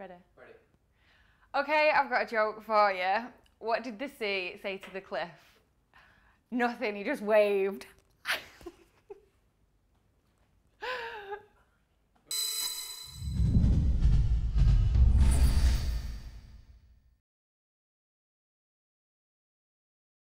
ready? Ready. Okay, I've got a joke for you. What did the sea say to the cliff? Nothing, he just waved.